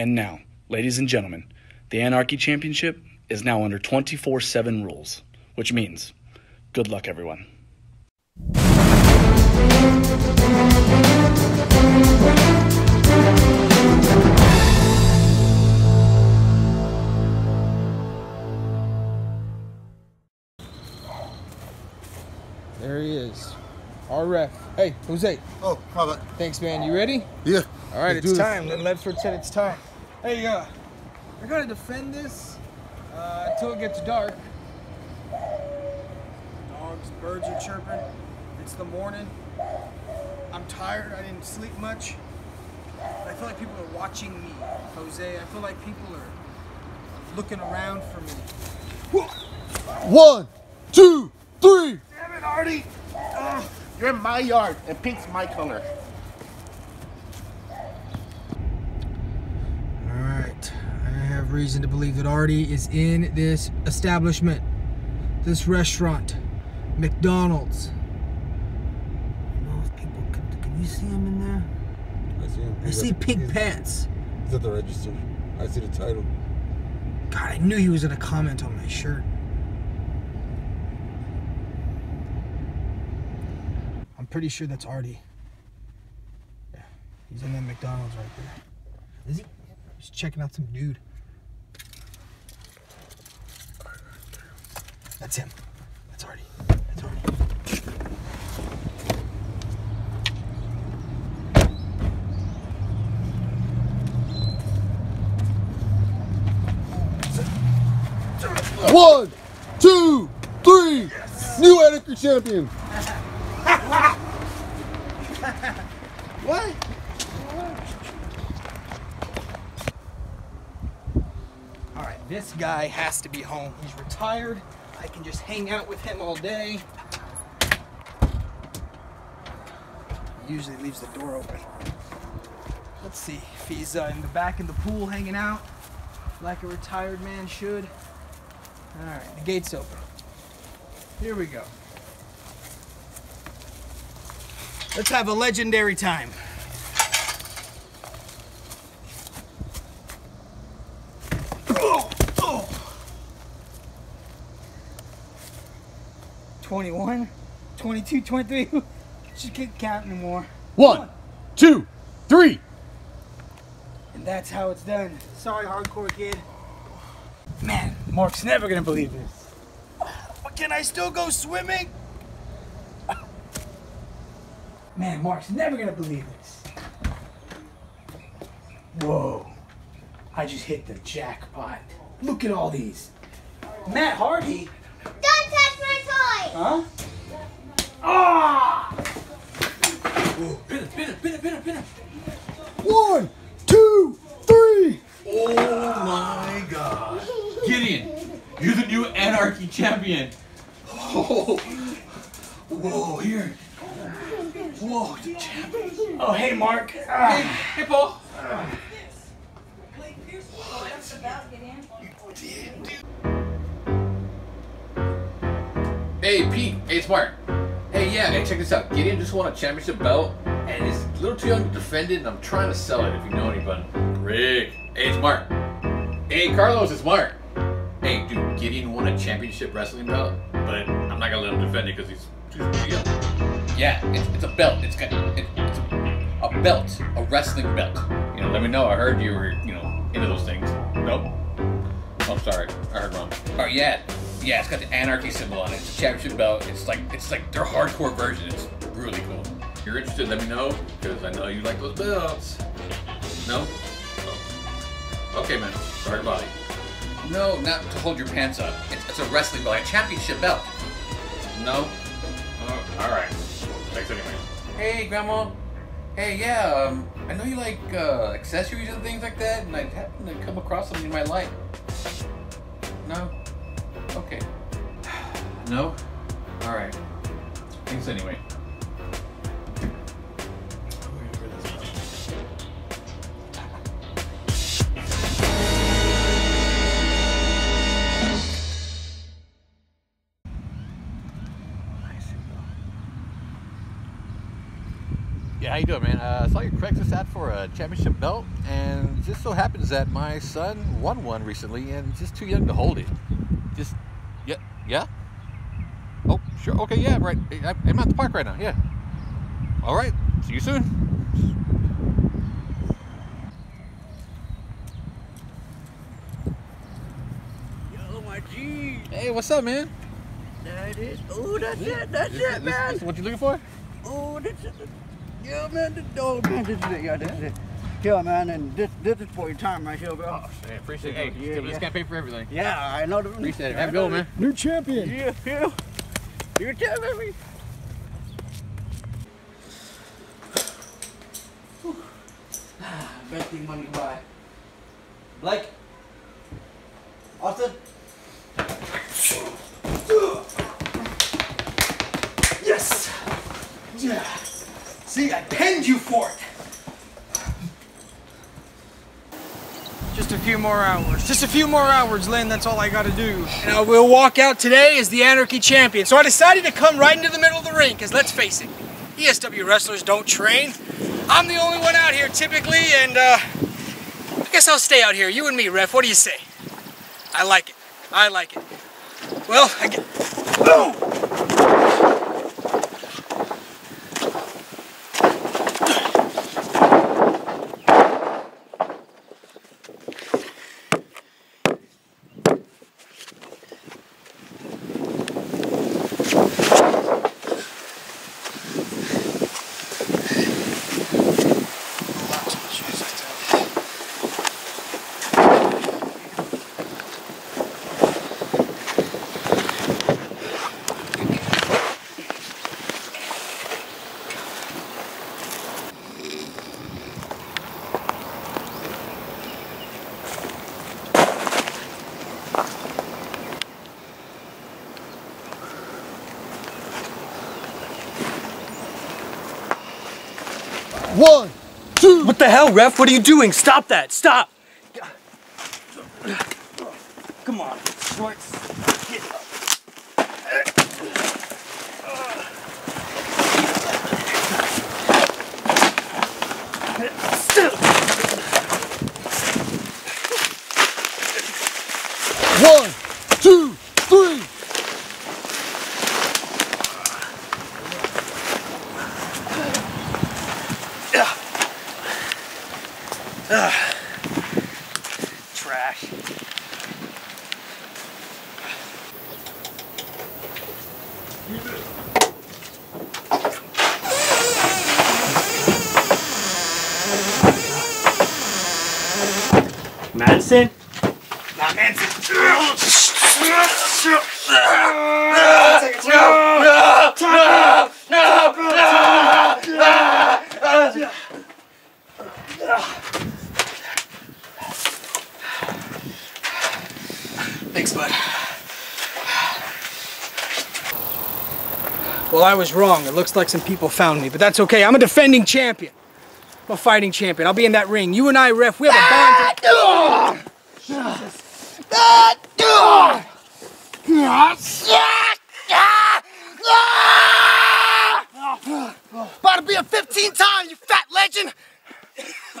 And now, ladies and gentlemen, the Anarchy Championship is now under 24 7 rules, which means good luck, everyone. There he is. Our ref. Hey, Jose. Oh, how about? Thanks, man. You ready? Yeah. All right, Let's it's this. time. Lynn Ledford said it's time. Hey, uh, we're gonna defend this uh, until it gets dark. Dogs, birds are chirping. It's the morning. I'm tired. I didn't sleep much. I feel like people are watching me, Jose. I feel like people are looking around for me. One, two, three. Damn it, Artie! Ugh, you're in my yard, and pink's my color. All right. I have reason to believe that Artie is in this establishment, this restaurant, McDonald's. I don't know if people can, can you see him in there? I see him. I He's see at- pink pants. He's at the register. I see the title. God, I knew he was gonna comment on my shirt. I'm pretty sure that's Artie. Yeah, he's in that McDonald's right there. Is he? He's checking out some dude. That's him. That's Artie. That's Artie. One, two, three. New Anarchy champion. What? All right, this guy has to be home. He's retired. I can just hang out with him all day. He usually leaves the door open. Let's see if he's uh, in the back in the pool hanging out like a retired man should. All right, the gate's open. Here we go. Let's have a legendary time. Oh, oh. 21, 22, 23. Just can't count anymore. One, two, three. And that's how it's done. Sorry, hardcore kid. Man, Mark's never gonna believe this. But can I still go swimming? Man, Mark's never gonna believe this. Whoa. I just hit the jackpot. Look at all these. Matt Hardy. Don't touch my toy! Huh? Ah! Pin it, pin it, pin it, pin it, pin it. One, two, three. Oh my god. Gideon, you're the new Anarchy champion. Oh, whoa, here. Whoa, the champion. Oh, hey, Mark. Ah. Hey, Paul. Hey, Pete. Hey, it's Mark. Hey, yeah, hey, check this out. Gideon just won a championship belt, and he's a little too young to defend it, and I'm trying to sell it if you know anybody. Rick. Hey, it's Mark. Hey, Carlos, it's Mark. Hey, dude, Gideon won a championship wrestling belt, but I'm not gonna let him defend it because he's too too young. Yeah, it's, it's a belt. It's got it, it's a, a belt, a wrestling belt. You know, let me know. I heard you were, you know, into those things. Nope. Oh, sorry, I heard wrong. Oh yeah, yeah. It's got the anarchy symbol on it. It's a championship belt. It's like it's like their hardcore version. It's really cool. If you're interested, let me know because I know you like those belts. No. Oh. Okay, man. Sorry about it. No, not to hold your pants up. It's, it's a wrestling belt, a championship belt. No. Oh, all right. Thanks anyway. Hey, Grandma. Hey, yeah. Um, I know you like uh, accessories and things like that, and I happened to come across something you might like. No. No. All right. Thanks anyway. Yeah, how you doing, man? Uh, I saw your Craigslist ad for a championship belt, and just so happens that my son won one recently, and just too young to hold it. Just, yeah, yeah. Oh, sure, okay, yeah, right. I, I'm at the park right now. Yeah. All right. See you soon. Yo, my G. Hey, what's up, man? That is. Oh, that's it. That's This- it, this- man. this what you looking for? Oh, this is. Yeah, man. This, oh, man. This is it. Yeah, this is it. Yeah, man. And this this is for your time right here, bro. Oh, man, appreciate it. Hey, Yeah, this yeah. can't pay for everything. Yeah, I know. The, Appreciate it. Have a good one, man. New champion. Yeah, yeah. You tell me. Best thing money buy. Blake. Austin. Yes! Yeah. See, I penned you for it. Just a few more hours. Just a few more hours, Lynn. That's all I got to do. And I will walk out today as the Anarchy champion. So I decided to come right into the middle of the ring, because let's face it, ESW wrestlers don't train. I'm the only one out here typically, and uh, I guess I'll stay out here. You and me, ref. What do you say? I like it. I like it. Well, I get. Boom! One, two. What the hell, ref? What are you doing? Stop that! Stop! Madison? Not Madison. Well, I was wrong. It looks like some people found me, but that's okay. I'm a defending champion. I'm a fighting champion. I'll be in that ring. You and I, ref, we have a bond. About to be a 15 time, you fat legend.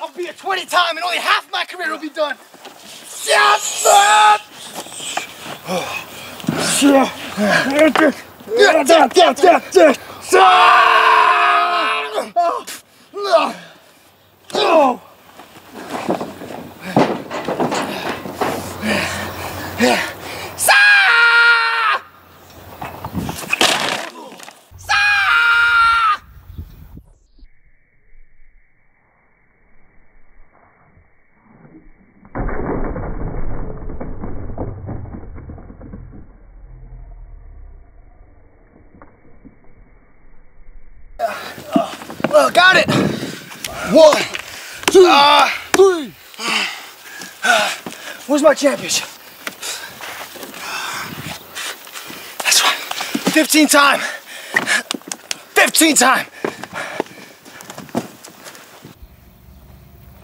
I'll be a 20 time, and only half my career will be done. Shut! Oh, got it. One, two, three. Where's my championship? That's right. 15 time. 15 time.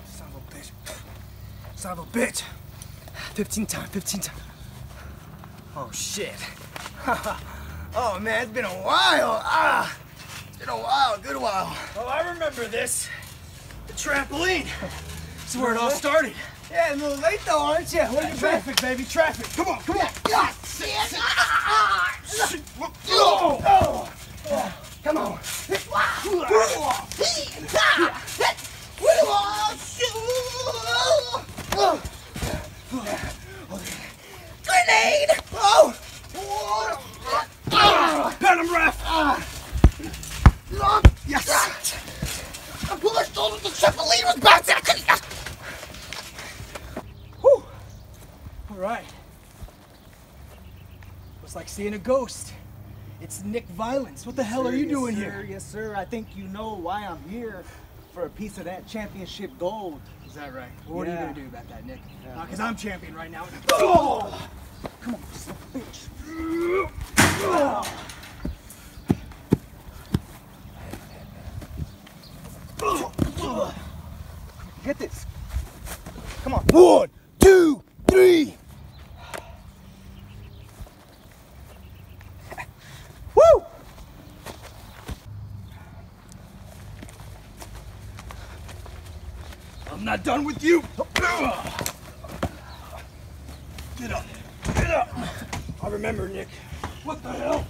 Son of a bitch. Son of a bitch. 15 time, 15 time. Oh shit. oh man, it's been a while. Ah. Been a while, good while. Oh, I remember this. The trampoline. This is where it all started. Yeah, a little late though, aren't you? What yeah, traffic, baby, traffic. Come on, come on. Oh, oh, come on. Grenade! Oh! Got him, ref! Yes! I pulled my shoulder, the trampoline was bouncing. I couldn't. Whew. All right. Looks like seeing a ghost. It's Nick Violence. What the hell are you Yes, doing sir, here? Yes, sir. I think you know why I'm here for a piece of that championship gold. Is that right? Well, what are you gonna do about that, Nick? Yeah. Uh, because I'm champion right now. Oh! Come on, son of a bitch. Get this. Come on. One, two, three. Woo! I'm not done with you. Get up. Get up. I remember, Nick. What the hell?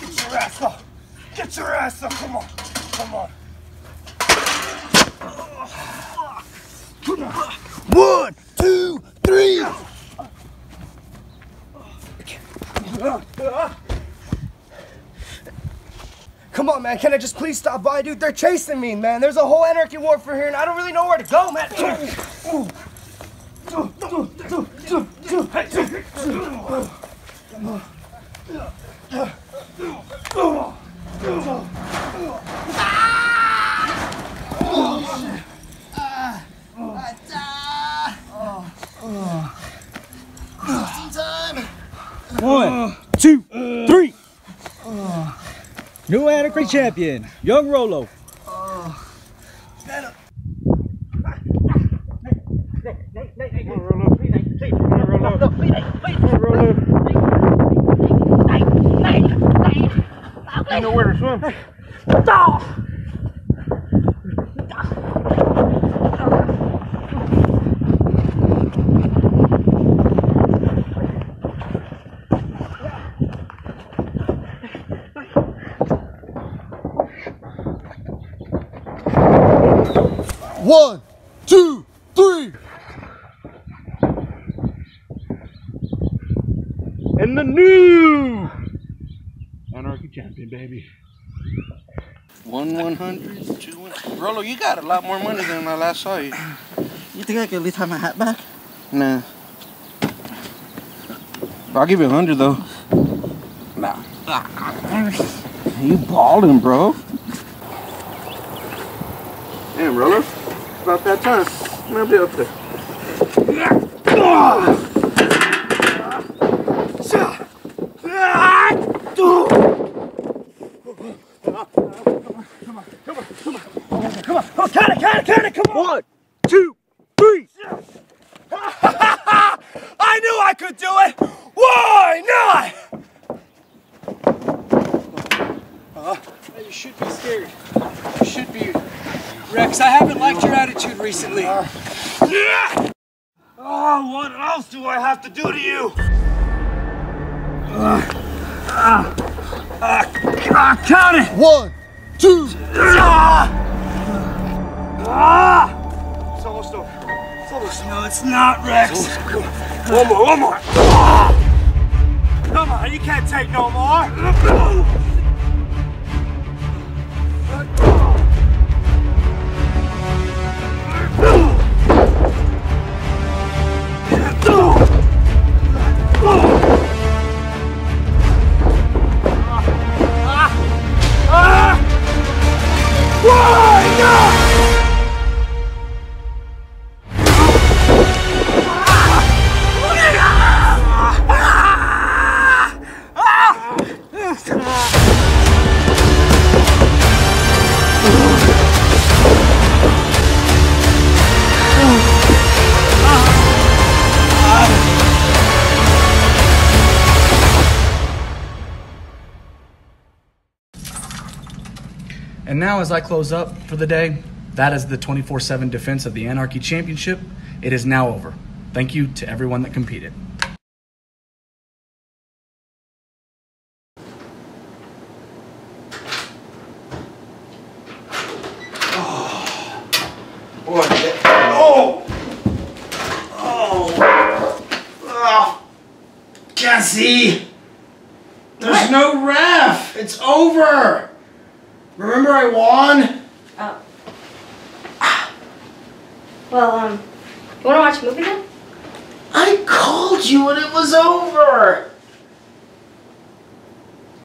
Get your ass up. Get your ass up. Come on. Come on. One, two, three. Come on, man. Can I just please stop by, dude? They're chasing me, man. There's a whole anarchy war for here, and I don't really know where to go, man. One, two, three. New Anarchy champion, Young Rolo. I know where to swim. One, two, three. And the new Anarchy champion, baby. One one hundred, two one. Rolo, you got a lot more money than I last saw you. You think I can at least have my hat back? Nah. I'll give you a hundred though. Nah. You balling, bro. Damn, Rolo. About that time. I'm gonna be up there. Oh, count it, count it, count it, come on. One, two, three. I knew I could do it. Why not? you should be scared. You should be. Rex, I haven't liked your attitude recently. Yeah! Oh, what else do I have to do to you? Ah, ah, ah, count it! One, two. Ah! Ah! It's almost over. It's almost No, it's not, Rex. One more, one more. Come on, you can't take no more. Now, as I close up for the day, that is the 24 7 defense of the Anarchy Championship. It is now over. Thank you to everyone that competed. Oh, boy, oh! Oh! Ah. Oh! Cassie! There's no ref! It's over! Remember I won? Oh. Well, um, you wanna watch a movie then? I called you and it was over!